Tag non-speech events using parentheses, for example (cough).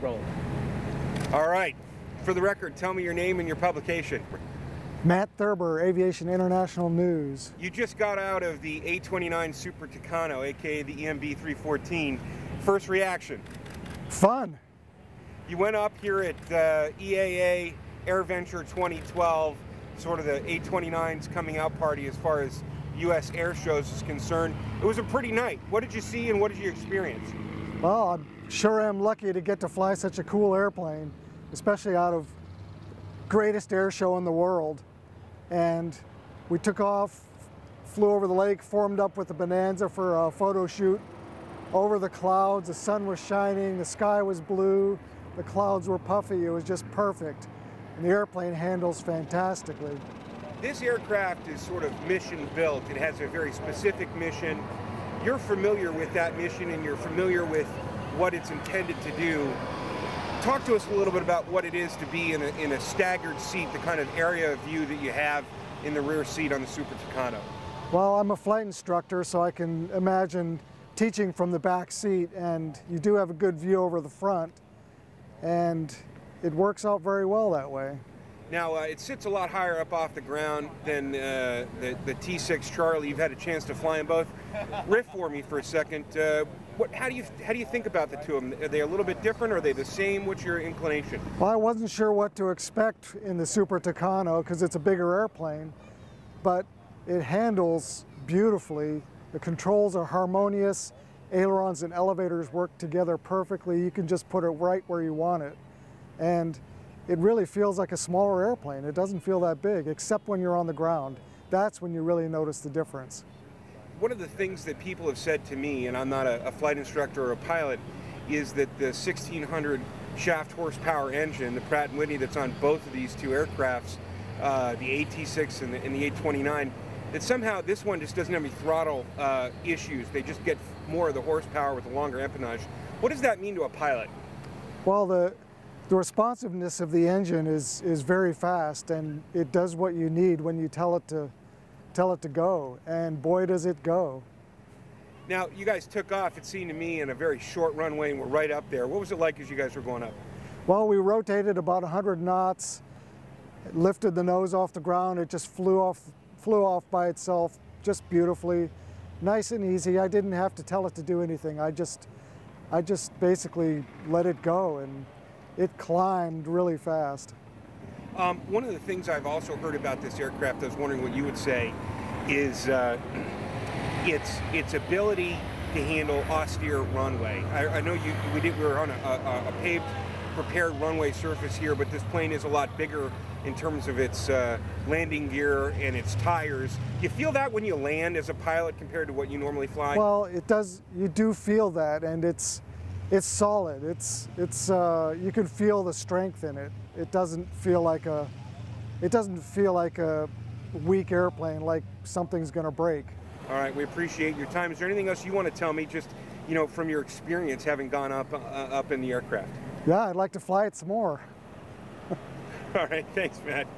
roll. All right. For the record, tell me your name and your publication. Matt Thurber, Aviation International News. You just got out of the A29 Super Tucano, aka the EMB 314. First reaction? Fun. You went up here at uh, EAA AirVenture 2012, sort of the A29's coming out party as far as U.S. air shows is concerned. It was a pretty night. What did you see and what did you experience? Well, I sure am lucky to get to fly such a cool airplane, especially out of greatest air show in the world. And we took off, flew over the lake, formed up with the Bonanza for a photo shoot over the clouds. The sun was shining, the sky was blue, the clouds were puffy. It was just perfect. And the airplane handles fantastically. This aircraft is sort of mission built. It has a very specific mission. You're familiar with that mission and you're familiar with what it's intended to do. Talk to us a little bit about what it is to be in a, in a staggered seat, the kind of area of view that you have in the rear seat on the Super Tucano. Well, I'm a flight instructor, so I can imagine teaching from the back seat, and you do have a good view over the front, and it works out very well that way. Now, uh, it sits a lot higher up off the ground than uh, the, the T6 Charlie. You've had a chance to fly them both. Riff for me for a second. Uh, what, how, do you, how do you think about the two of them? Are they a little bit different? Are they the same? What's your inclination? Well, I wasn't sure what to expect in the Super Tucano because it's a bigger airplane, but it handles beautifully. The controls are harmonious. Ailerons and elevators work together perfectly. You can just put it right where you want it. And it really feels like a smaller airplane. It doesn't feel that big, except when you're on the ground. That's when you really notice the difference. One of the things that people have said to me, and I'm not a, a flight instructor or a pilot, is that the 1600 shaft horsepower engine, the Pratt & Whitney that's on both of these two aircrafts, uh, the AT6 and the, and the A29, that somehow this one just doesn't have any throttle uh, issues. They just get more of the horsepower with a longer empennage. What does that mean to a pilot? Well, the the responsiveness of the engine is, is very fast and it does what you need when you tell it to tell it to go and boy does it go. Now you guys took off it seemed to me in a very short runway and we're right up there. What was it like as you guys were going up? Well we rotated about 100 knots, lifted the nose off the ground, it just flew off flew off by itself just beautifully, nice and easy. I didn't have to tell it to do anything. I just I just basically let it go and it climbed really fast. Um, one of the things I've also heard about this aircraft, I was wondering what you would say, is uh, its its ability to handle austere runway. I, I know you we did we were on a, a, a, paved prepared runway surface here, but this plane is a lot bigger in terms of its uh, landing gear and its tires. Do you feel that when you land as a pilot compared to what you normally fly? Well, it does. You do feel that, and it's it's solid. It's it's uh, you can feel the strength in it. It doesn't feel like a it doesn't feel like a weak airplane like something's going to break. All right, we appreciate your time. Is there anything else you want to tell me, just you know, from your experience having gone up uh, up in the aircraft? Yeah, I'd like to fly it some more. (laughs) All right, thanks, Matt.